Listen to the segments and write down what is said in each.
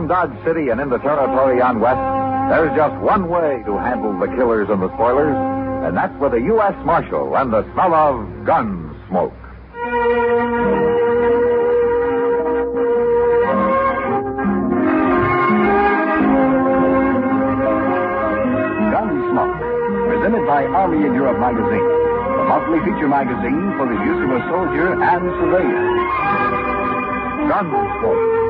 around Dodge City and in the territory on West, there's just one way to handle the killers and the spoilers, and that's with a U.S. Marshal and the smell of gun smoke. Gunsmoke, presented by Army in Europe magazine, the monthly feature magazine for the use of a soldier and civilian. Gunsmoke,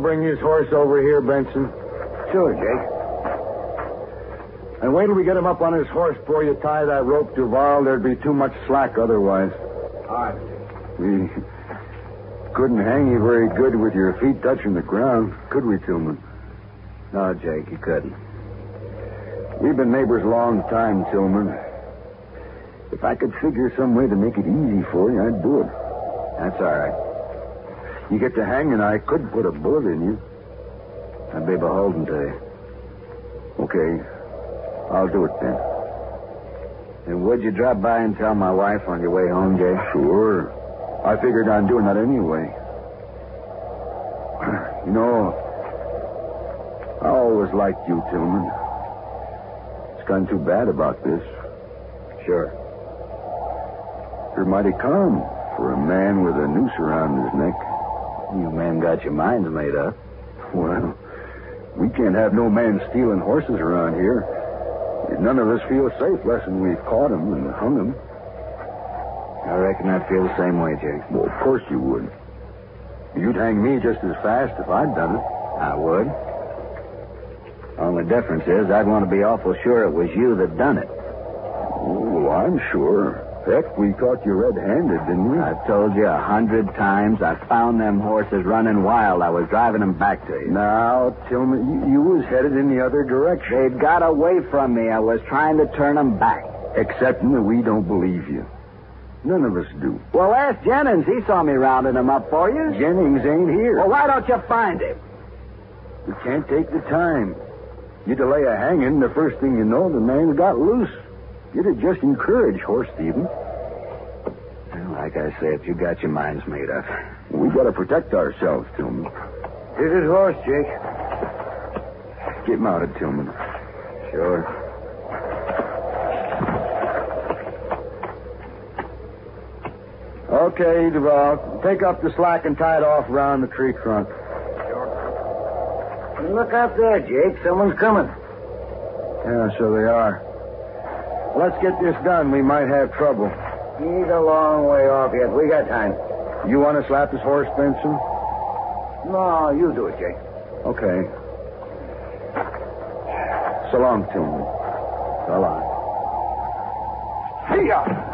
Bring his horse over here, Benson. Sure, Jake. And wait till we get him up on his horse before you tie that rope, Duval. There'd be too much slack otherwise. All right. We couldn't hang you very good with your feet touching the ground, could we, Tillman? No, Jake, you couldn't. We've been neighbors a long time, Tillman. If I could figure some way to make it easy for you, I'd do it. That's all right. You get to hanging, I could put a bullet in you. I'd be beholden to you. Okay. I'll do it then. And would you drop by and tell my wife on your way home, Jake? Sure. I figured on doing that anyway. You know, I always liked you, Tillman. It's gone too bad about this. Sure. You're mighty calm for a man with a noose around his neck. You men got your minds made up. Well, we can't have no man stealing horses around here. None of us feel safe less than we've caught him and hung him. I reckon I'd feel the same way, Jake. Well, of course you would. You'd hang me just as fast if I'd done it. I would. Only difference is I'd want to be awful sure it was you that done it. Oh, well, I'm sure. Heck, we caught you red-handed, didn't we? I've told you a hundred times I found them horses running wild. I was driving them back to you. Now, Tillman, you, you was headed in the other direction. They'd got away from me. I was trying to turn them back. Excepting that we don't believe you. None of us do. Well, ask Jennings. He saw me rounding them up for you. Jennings ain't here. Well, why don't you find him? We can't take the time. You delay a hanging, the first thing you know, the man's got loose. You'd just encourage horse thieving. Well, like I said, if you got your minds made up. We gotta protect ourselves, Tillman. Here's his horse, Jake. Get mounted, Tillman. Sure. Okay, Duval. Take up the slack and tie it off around the tree trunk. Sure. Look out there, Jake. Someone's coming. Yeah, so they are. Let's get this done. We might have trouble. He's a long way off yet. We got time. You want to slap his horse, Benson? No, you do it, Jake. Okay. So long, Tillman. So long. Hey-ya! Hello,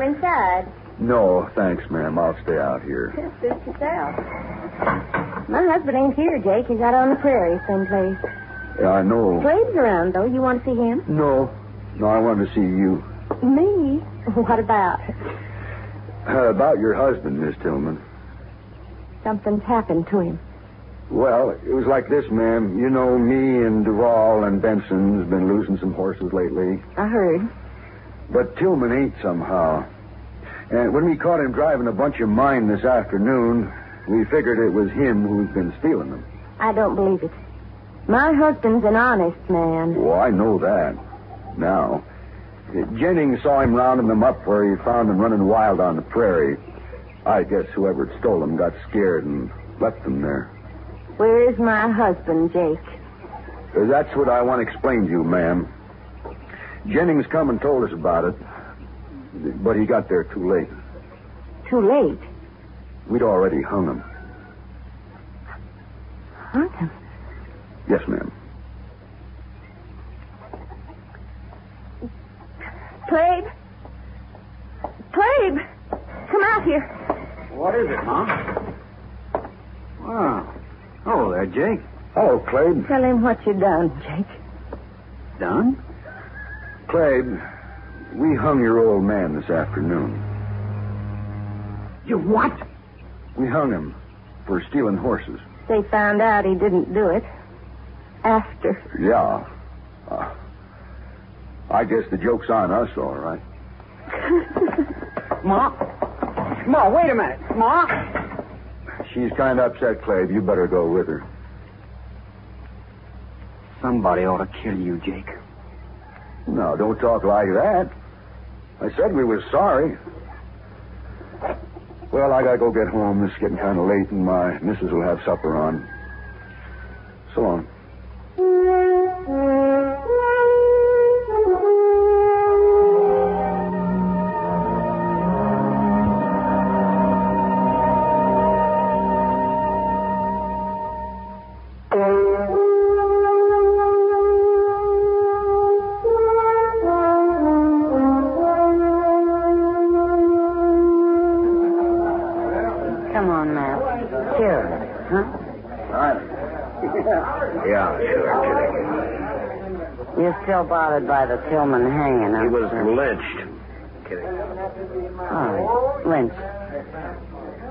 Come inside. No, thanks, ma'am. I'll stay out here. Just suit yourself. My husband ain't here, Jake. He's out on the prairie someplace. Yeah, I know. Wade's around, though. You want to see him? No. No, I wanted to see you. Me? What about? Uh, about your husband, Miss Tillman. Something's happened to him. Well, it was like this, ma'am. You know, me and Duval and Benson's been losing some horses lately. I heard. But Tillman ain't somehow. And when we caught him driving a bunch of mine this afternoon, we figured it was him who's been stealing them. I don't believe it. My husband's an honest man. Oh, I know that. Now, Jennings saw him rounding them up where he found them running wild on the prairie. I guess whoever stole them got scared and left them there. Where is my husband, Jake? That's what I want to explain to you, ma'am. Jennings come and told us about it, but he got there too late. Too late. We'd already hung him. Hung him? Yes, ma'am. Clabe? Clabe! Come out here. What is it, Mom? Oh. Oh, there, Jake. Hello, Clabe. Tell him what you done, Jake. Done? Clabe, we hung your old man this afternoon. You what? We hung him for stealing horses. They found out he didn't do it. After. Yeah. Uh, I guess the joke's on us, all right. Ma? Ma, wait a minute. Ma? She's kind of upset, Clabe. You better go with her. Somebody ought to kill you, Jake. No, don't talk like that. I said we were sorry. Well, I gotta go get home. It's getting kind of late, and my missus will have supper on. So long. Bothered by the Tillman hanging, He was lynched. Kitty. Oh, Lynch.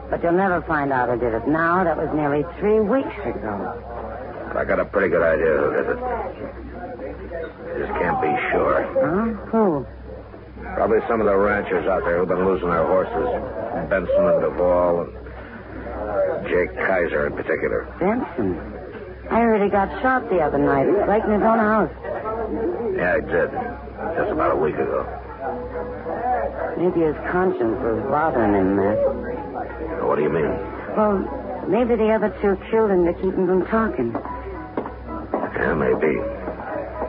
But you'll never find out who did it now. That was nearly three weeks ago. I got a pretty good idea who did it. Just can't be sure. Huh? Who? Probably some of the ranchers out there who've been losing their horses. Benson and Duval and Jake Kaiser in particular. Benson. I heard he got shot the other night, right in his own house. Yeah, he did. Just about a week ago. Maybe his conscience was bothering him, Matt. What do you mean? Well, maybe the other two killed him to keep him from talking. Yeah, maybe.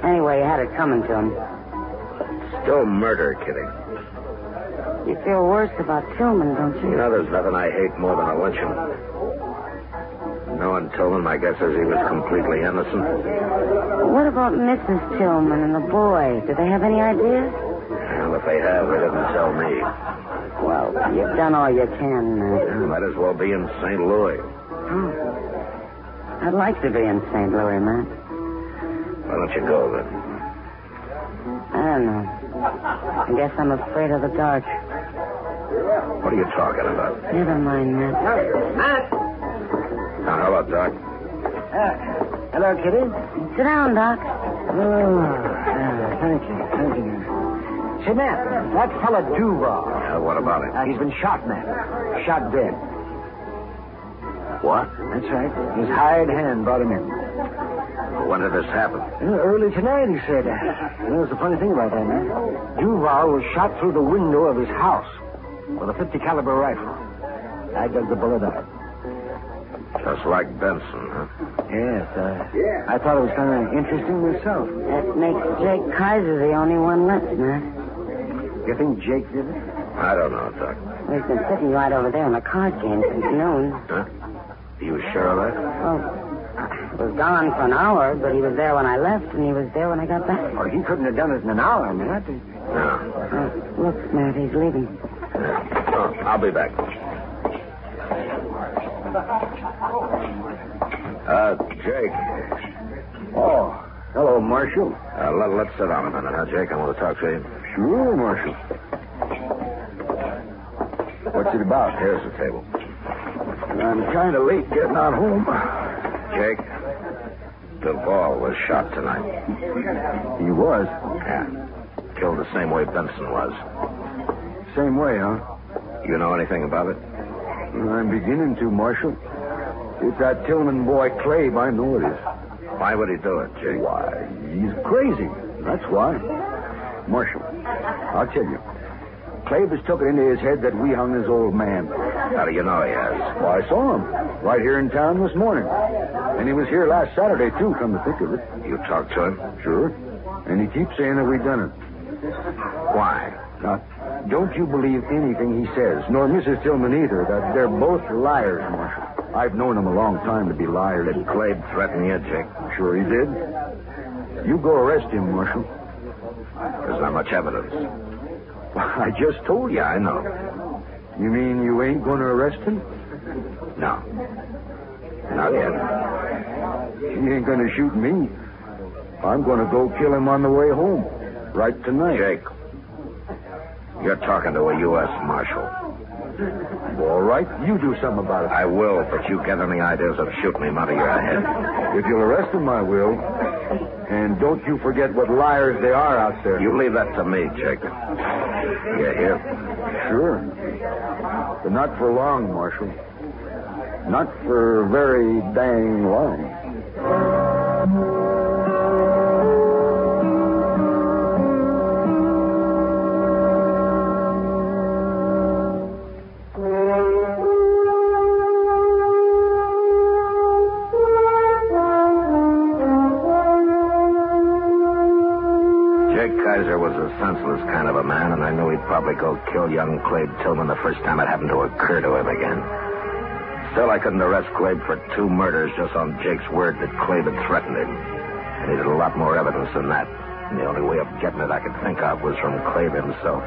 Anyway, he had it coming to him. Still murder, Kitty. You feel worse about Tillman, don't You you? know, there's nothing I hate more than a lynching. Knowing Tillman, my guess is he was completely innocent. What about Mrs. Tillman and the boy? Do they have any ideas? Well, if they have, they didn't tell me. Well, you've done all you can, Matt. Yeah, might as well be in St. Louis. Oh. I'd like to be in St. Louis, Matt. Why don't you go then? I don't know. I guess I'm afraid of the dark. What are you talking about? Never mind, Matt. Matt! Now, hello, Doc. hello, Kitty. Sit down, Doc. Oh, thank you. Thank you. Say, Matt, that fella Duval. Uh, what about it? Uh, he's been shot, Matt. Shot dead. What? That's right. His hired hand brought him in. When did this happen? Uh, early tonight, he said. You know, it's the funny thing about that, man. Duval was shot through the window of his house with a 50 caliber rifle. I dug the bullet out. Just like Benson, huh? Yes, uh, I thought it was kind of interesting myself. That makes Jake Kaiser the only one left, Matt. You think Jake did it? I don't know, Doc. He's been sitting right over there in the card game since noon. Huh? You sure of that? Well, he was gone for an hour, but he was there when I left, and he was there when I got back. Well, he couldn't have done it in an hour, Matt. No. Uh, look, Matt, he's leaving. Yeah. Oh, I'll be back. Uh, Jake. Oh, hello, Marshal. Uh, let, let's sit down a minute, huh, Jake? I want to talk to you. Sure, Marshal. What's it about? Here's the table. I'm kind of late getting out home. Jake, Duval was shot tonight. He was. Yeah. Killed the same way Benson was. Same way, huh? You know anything about it? I'm beginning to, Marshal. It's that Tillman boy, Clabe. I know it is. Why would he do it, Jake? Why, he's crazy. That's why. Marshal, I'll tell you. Clabe has took it into his head that we hung his old man. How do you know he has? Well, I saw him right here in town this morning. And he was here last Saturday, too, come to think of it. You talked to him? Sure. And he keeps saying that we done it. Why? Now, don't you believe anything he says, nor Mrs. Tillman either, that they're both liars, Marshal. I've known them a long time to be liars. Did Clabe threaten you, Jake? I'm sure he did. You go arrest him, Marshal. There's not much evidence. I just told you. I know. You mean you ain't going to arrest him? No. Not yet. He ain't going to shoot me. I'm going to go kill him on the way home. Right tonight. Jake, you're talking to a U.S. Marshal. All right, you do something about it. I will, but you get any ideas of shooting him out of your head. If you'll arrest him, I will. And don't you forget what liars they are out there. You leave that to me, Jake. You hear? Sure. But not for long, Marshal. Not for very dang long. Probably go kill young Clabe Tillman the first time it happened to occur to him again. Still, I couldn't arrest Clabe for two murders just on Jake's word that Clabe had threatened him. I needed a lot more evidence than that. And the only way of getting it I could think of was from Clabe himself.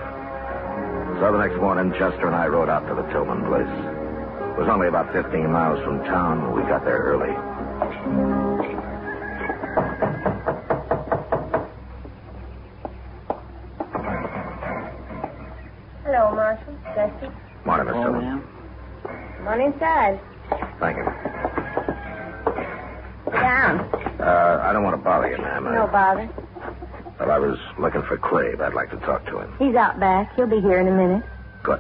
So the next morning, Chester and I rode out to the Tillman place. It was only about 15 miles from town, and we got there early. I'd like to talk to him. He's out back. He'll be here in a minute. Good.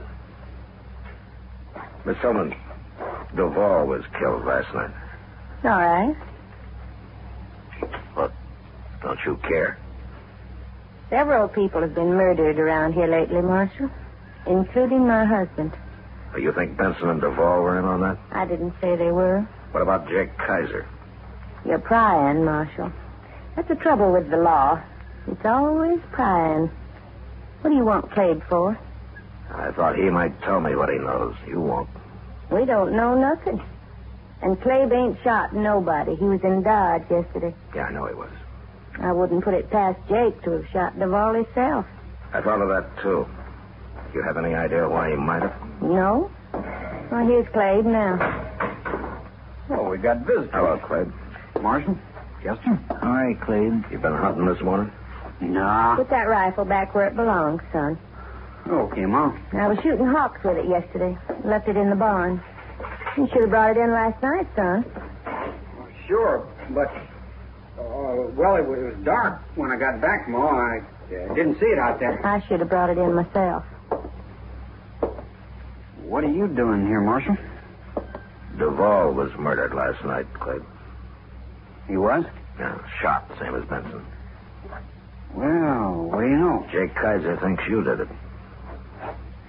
Miss Tillman, Duval was killed last night. All right. Look, don't you care? Several people have been murdered around here lately, Marshal, including my husband. Oh, You think Benson and Duval were in on that? I didn't say they were. What about Jake Kaiser? You're prying, Marshal. That's the trouble with the law. It's always prying. What do you want Clabe for? I thought he might tell me what he knows. You won't. We don't know nothing. And Clabe ain't shot nobody. He was in Dodge yesterday. Yeah, I know he was. I wouldn't put it past Jake to have shot Duval himself. I thought of that, too. You have any idea why he might have? No? Well, here's Clabe now. Oh, we got visitors. Hello, Clabe. Marshal? Chester? All right, Clabe. You been hunting this morning? Nah. Put that rifle back where it belongs, son. Oh, okay, Mom. I was shooting hawks with it yesterday. Left it in the barn. You should have brought it in last night, son. Sure, but, uh, well, it was, it was dark when I got back, Ma. I uh, didn't see it out there. I should have brought it in myself. What are you doing here, Marshal? Duval was murdered last night, Clabe. He was? Yeah, shot, same as Benson. Well, what do you know? Jake Kaiser thinks you did it.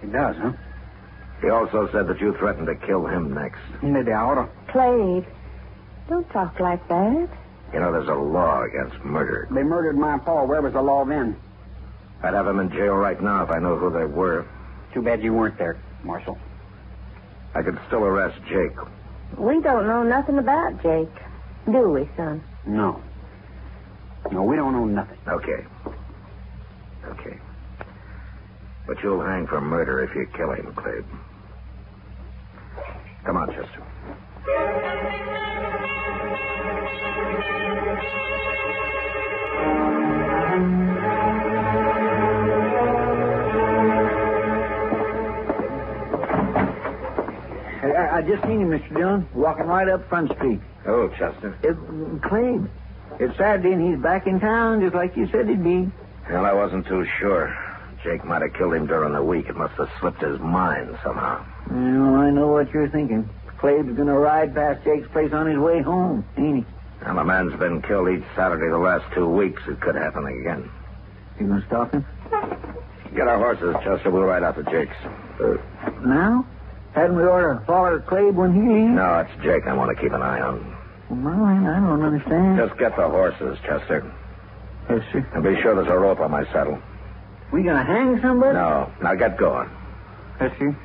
He does, huh? He also said that you threatened to kill him next. Maybe I ought to. Clabe, don't talk like that. You know, there's a law against murder. They murdered my pa. Where was the law then? I'd have him in jail right now if I knew who they were. Too bad you weren't there, Marshal. I could still arrest Jake. We don't know nothing about Jake, do we, son? No. No, we don't know nothing. Okay. Okay. But you'll hang for murder if you kill him, Clabe. Come on, Chester. I, I just seen him, Mr. Dillon, walking right up Front Street. Oh, Chester. It, Clabe. It's Saturday and he's back in town just like you said he'd be. Well, I wasn't too sure. Jake might have killed him during the week. It must have slipped his mind somehow. Well, I know what you're thinking. Clabe's gonna ride past Jake's place on his way home, ain't he? And a man's been killed each Saturday the last two weeks. It could happen again. You gonna stop him? Get our horses, Chester. We'll ride out to Jake's. Uh, Now? Hadn't we ought to follow Clabe when he leaves? no, it's Jake I want to keep an eye on. Well, I I don't understand. Just get the horses, Chester. Yes, sir. And be sure there's a rope on my saddle. We gonna hang somebody? No. Now get going. Yes, sir.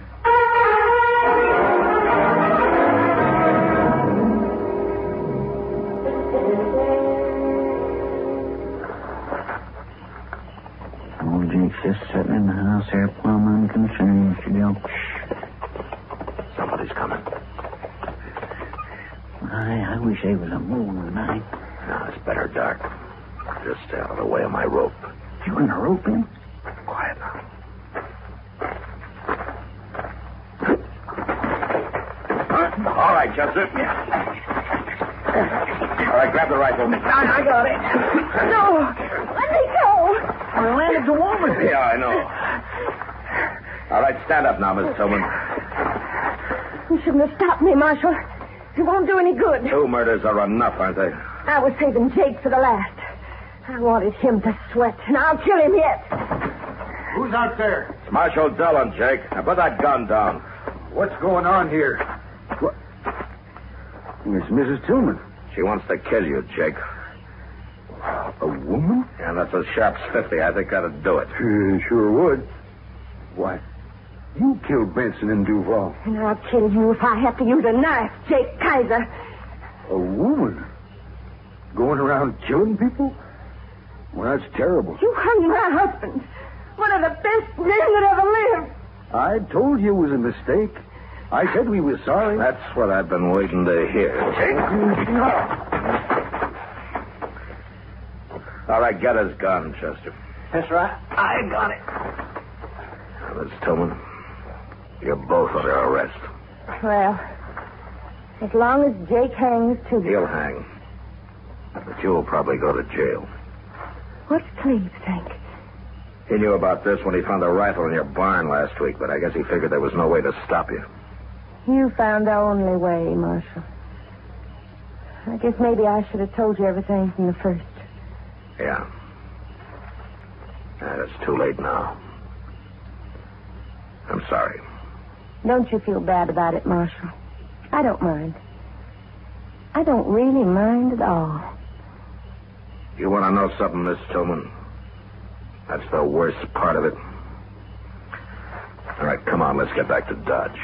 Gonna rope him? Quiet now. All right, Chester. All right, grab the rifle. I, I got it. No! Let me go! I landed the woman. Yeah, I know. All right, stand up now, Miss Tillman. You shouldn't have stopped me, Marshal. It won't do any good. Two murders are enough, aren't they? I was saving Jake for the last. I wanted him to sweat, and I'll kill him yet. Who's out there? It's Marshal Dillon, Jake. Now put that gun down. What's going on here? What? It's Mrs. Tillman. She wants to kill you, Jake. A woman? Yeah, that's a Sharps 50. I think that'd do it. Uh, sure would. Why, you killed Benson and Duval. And I'll kill you if I have to use a knife, Jake Kaiser. A woman? Going around killing people? Well, that's terrible. You hung my husband. One of the best men that ever lived. I told you it was a mistake. I said we were sorry. That's what I've been waiting to hear, Jake. All right, get his gun, Chester. That's right. I got it. Now, Miss Tillman, you're both under arrest. Well, as long as Jake hangs to He'll hang. But you'll probably go to jail. What's Clabe think? He knew about this when he found a rifle in your barn last week, but I guess he figured there was no way to stop you. You found the only way, Marshal. I guess maybe I should have told you everything from the first. Yeah. Yeah, it's too late now. I'm sorry. Don't you feel bad about it, Marshal? I don't mind. I don't really mind at all. You want to know something, Miss Tillman? That's the worst part of it. All right, come on, let's get back to Dodge.